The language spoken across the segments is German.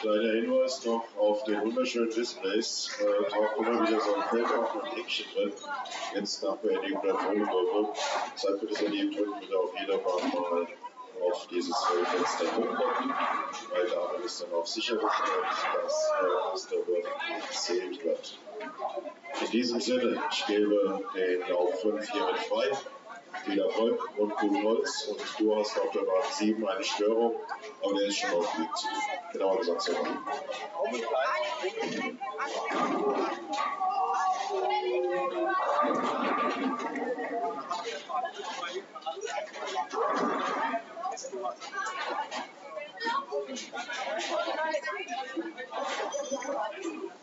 Kleiner Hinweis noch auf den wunderschönen Displays. Äh, taucht immer wieder so ein Feld auf mit Häkchen drin. Jetzt nach Beendigung der Tonkurve. Zeit für das Erleben drücken bitte auf jeder Bahn mal auf dieses Fenster hochkommen, weil damit ist dann auch sichergestellt, dass äh, das der Wort gezählt wird. In diesem Sinne, ich gebe den Lauf 5 hiermit frei. Spieler Volk und Gut Holz und du hast auf der Bahn 7 eine Störung, aber der ist schon auf dem Weg zu. Genau gesagt, so. Thank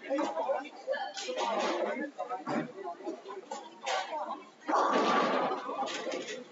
Thank you.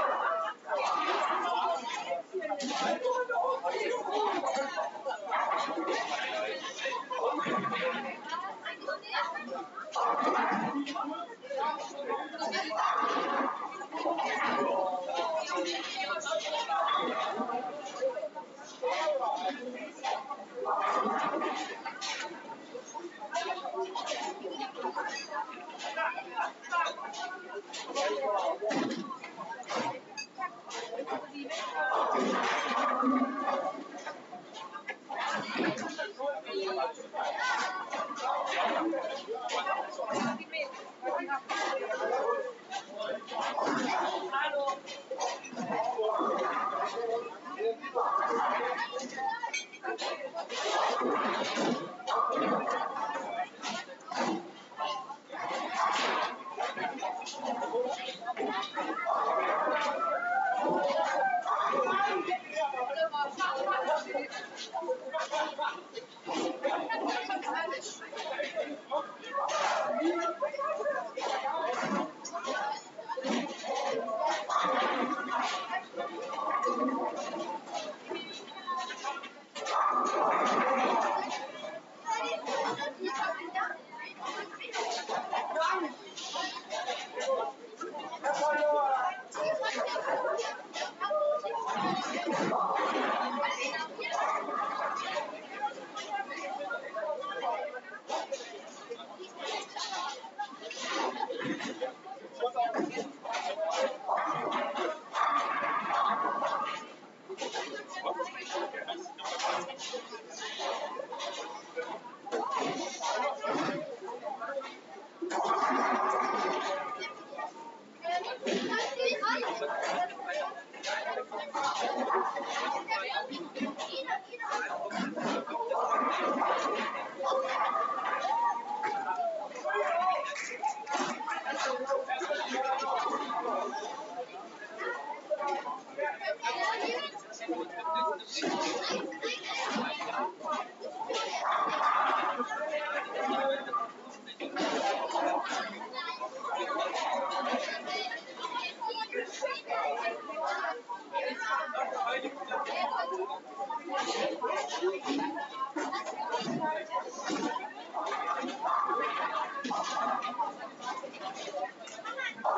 Thank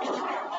you.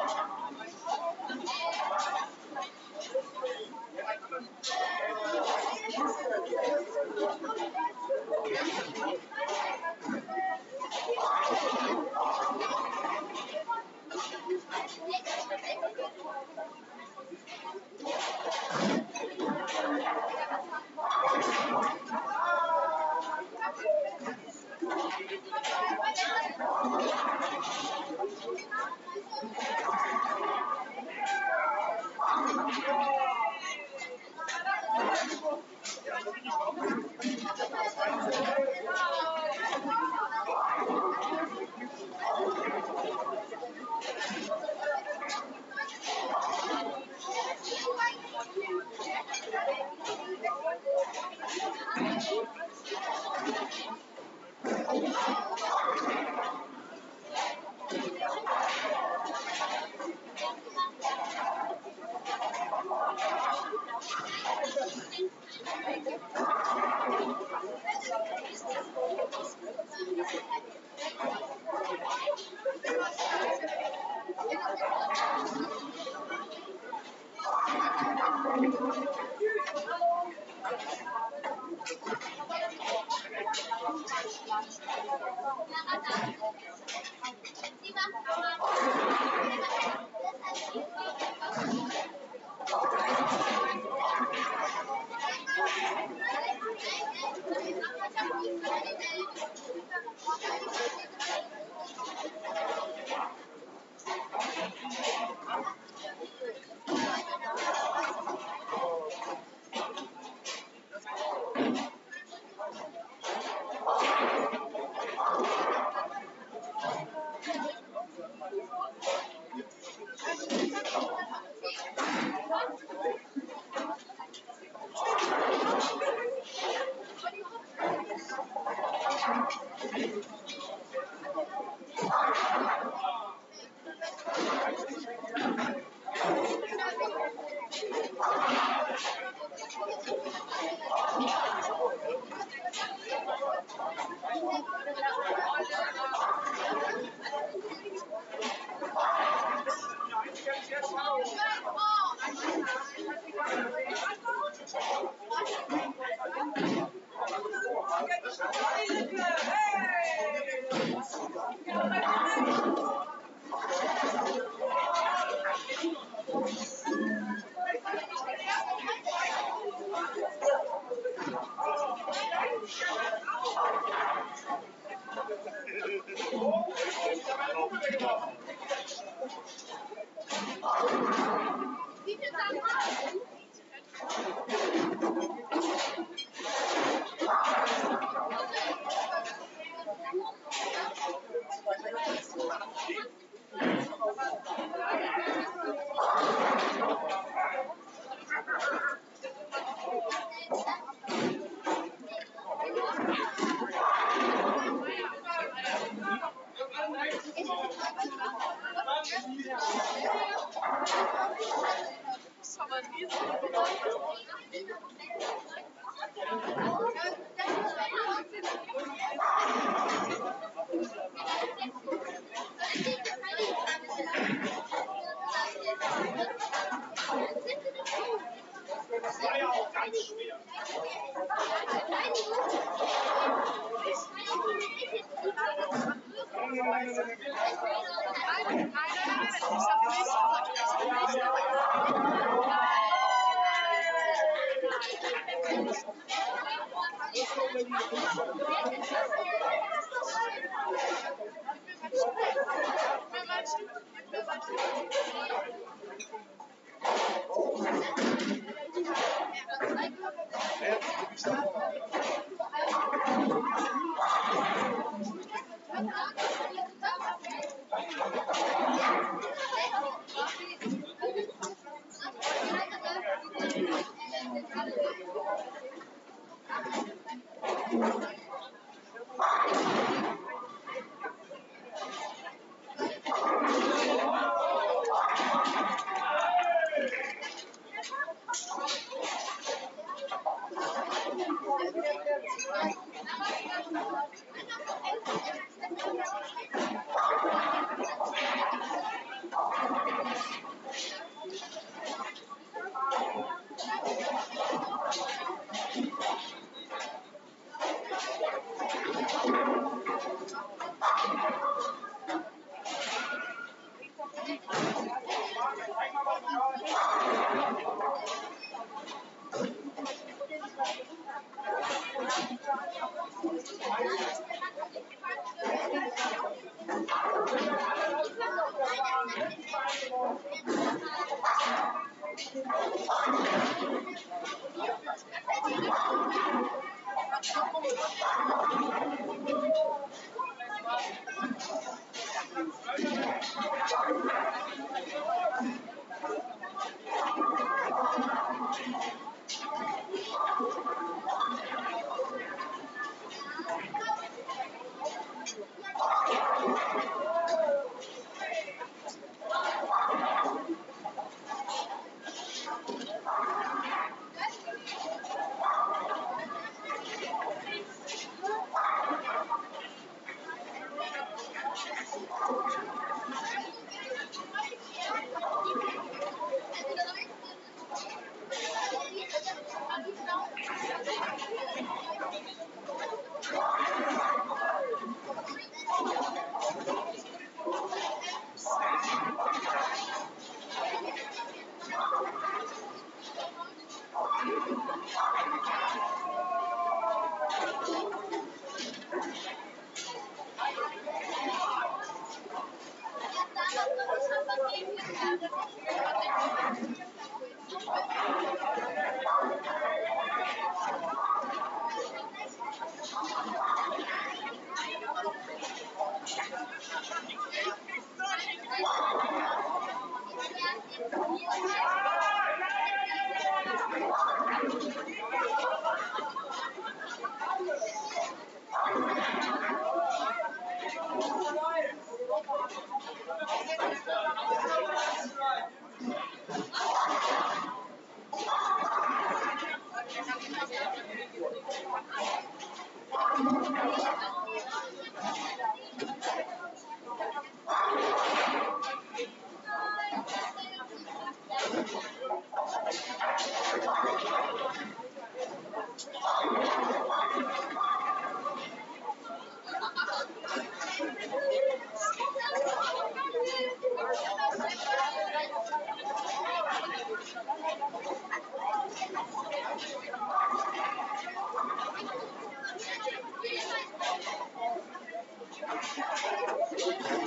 Thank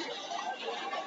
you.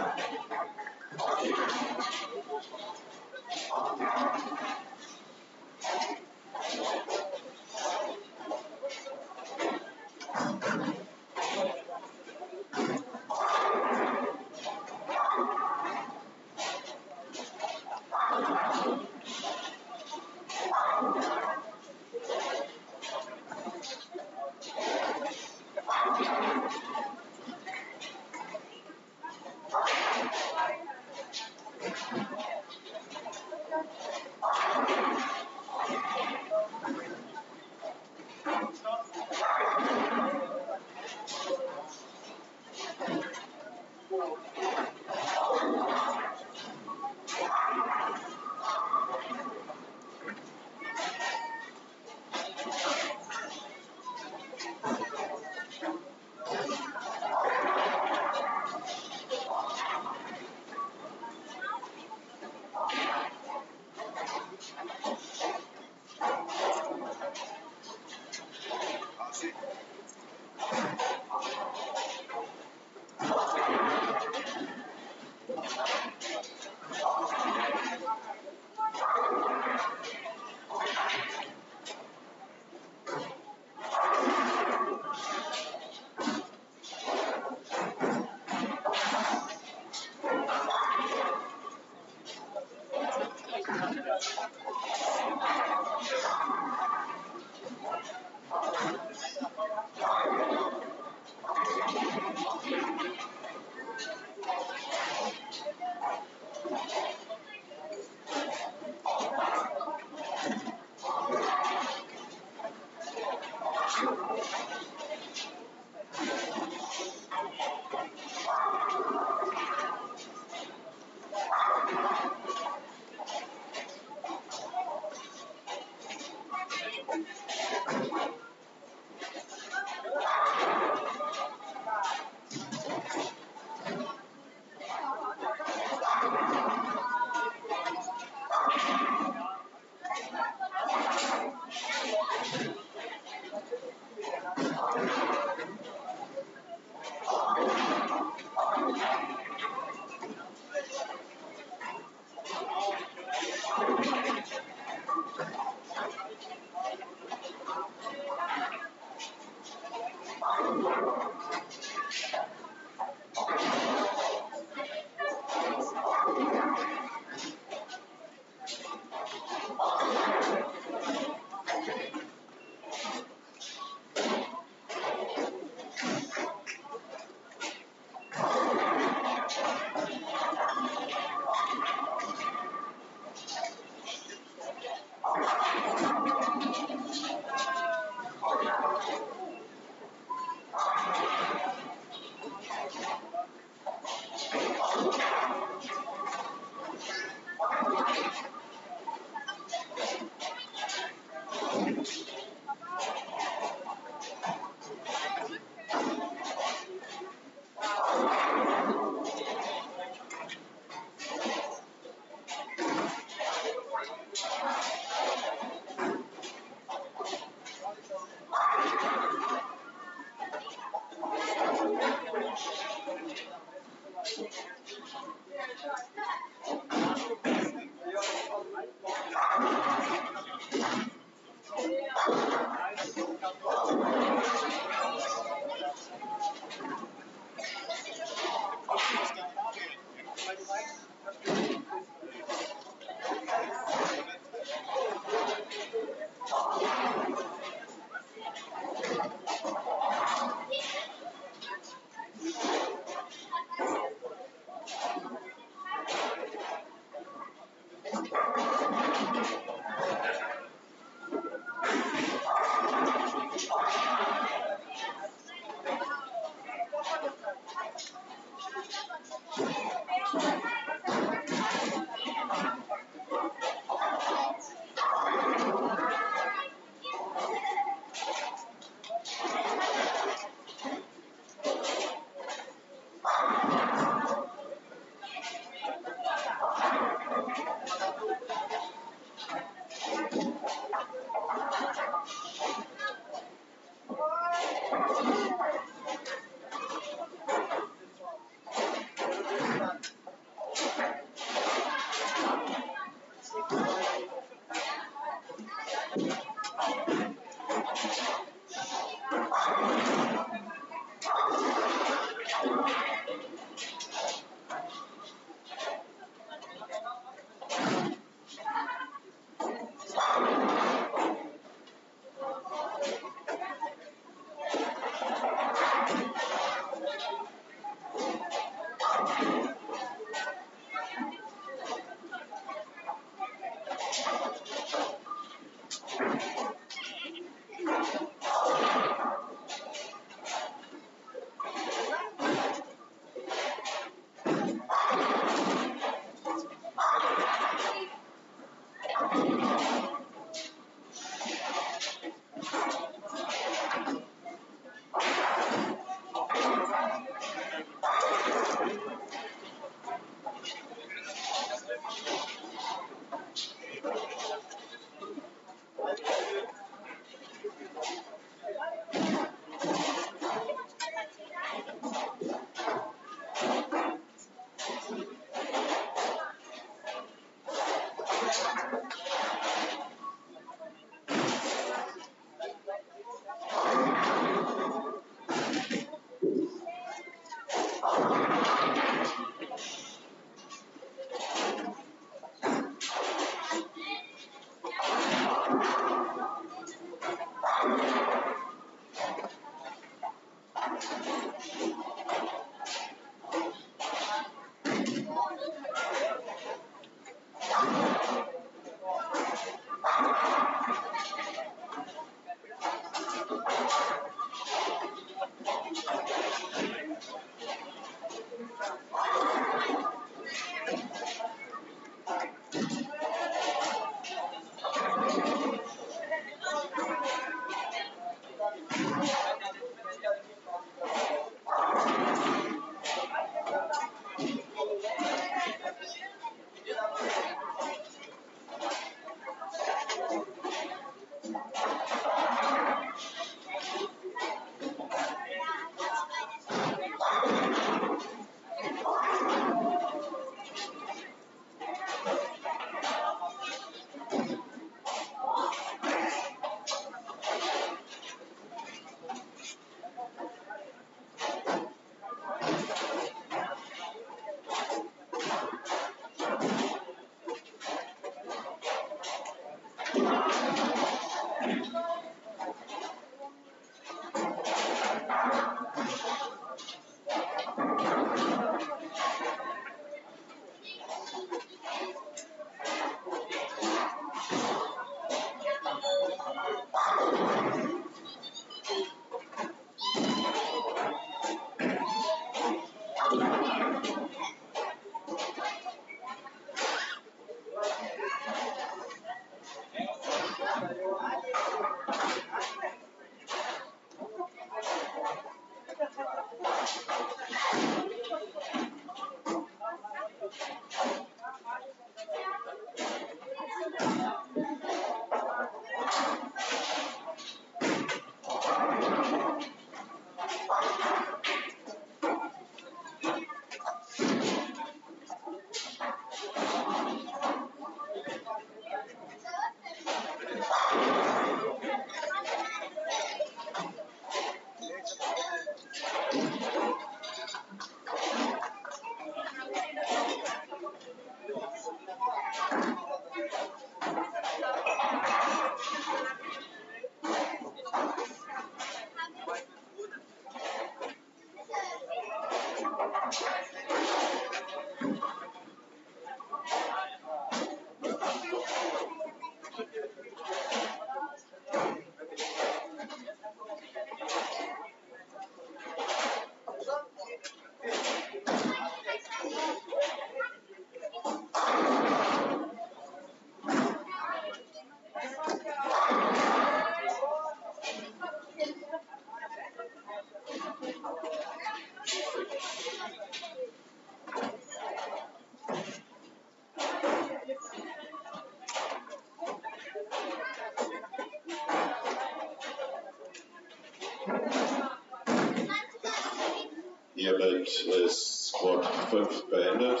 Damit ist Squad 5 beendet.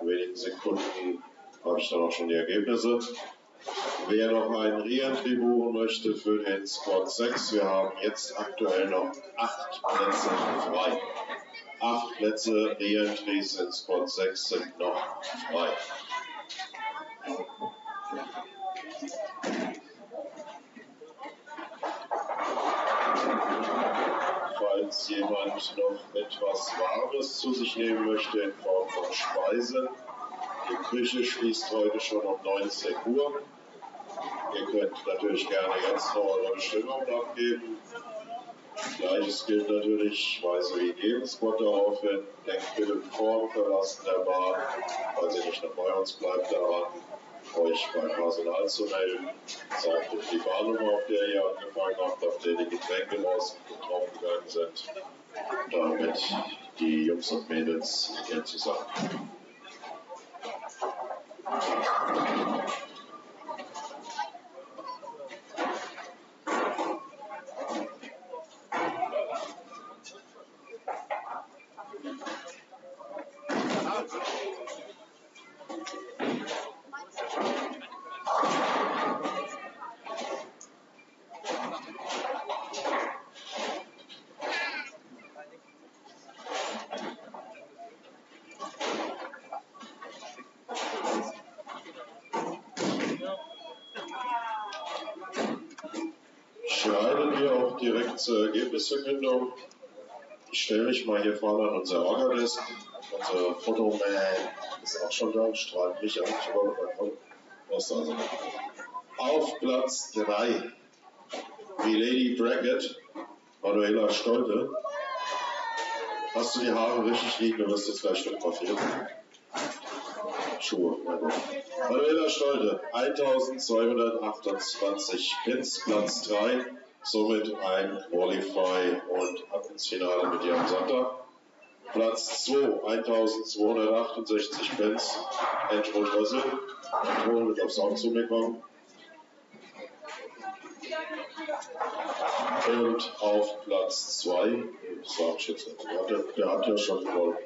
In wenigen Sekunden habe ich dann auch schon die Ergebnisse. Wer noch ein Re-Entry buchen möchte für den Squad 6, wir haben jetzt aktuell noch 8 Plätze frei. 8 Plätze Re-Entries in Squad 6 sind noch frei. Sich nehmen möchte in Form von Speise, die Küche schließt heute schon um 19 Uhr. Ihr könnt natürlich gerne jetzt noch eure Bestimmung abgeben. Gleiches gilt natürlich, weise wie Spot darauf hin. Denkt bitte vor dem Verlassen der Bahn, falls ihr nicht noch bei uns bleibt, daran, euch beim Personal zu melden. Sagt euch die Bahnnummer, auf der ihr angefangen habt, auf der die Getränke raus und draufgegangen sind. Damit die Jungs und Mädels hier. Hier vorne unser Orga-Desk. Unser Fotoman ist auch schon da, strahlt mich an. Ich habe noch ein Foto. Also Auf Platz 3 die Lady Brackett, Manuela Stolte. Hast du die Haare richtig liegen, du wirst jetzt gleich fotografiert. Schuhe, mein Gott. Manuela Stolte, 1228 Pins, Platz 3, somit ein Qualify und ab ins Finale mit ihr am Sonntag. Platz 2, 1268 Pins, Andrew Dressel. Andrew wird aufs Auge zu mir. Und auf Platz 2, sag ich jetzt nicht, der, der hat ja schon gewonnen.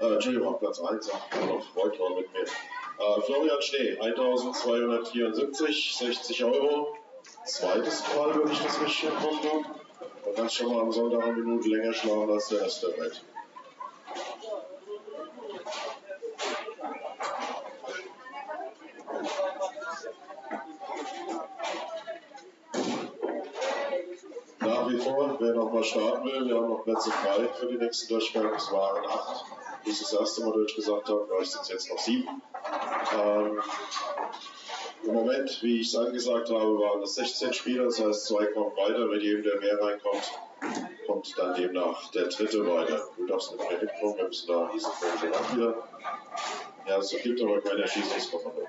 Äh, Entschuldigung, auf Platz 1, ach, noch Freud war mit mir. Äh, Florian Schnee, 1274, 60 Euro. Zweites Mal, wenn ich das richtig im Kopf habe. Man kann schon mal am Sonntag eine Minute länger schlafen als der der Welt. Nach wie vor, wer noch mal starten will, wir haben noch Plätze frei für die nächsten Durchgänge. Es waren acht, wie ich das erste Mal durchgesagt habe, vielleicht sind es jetzt noch sieben. Ähm, Im Moment, wie ich es angesagt habe, waren es 16 Spieler, das heißt, zwei kommen weiter. Mit jedem, der mehr reinkommt, kommt dann demnach der dritte weiter. Du darfst mit mir hinkommen, wir müssen da diese Folge wieder. Ja, es gibt aber kein Erschießungskommando.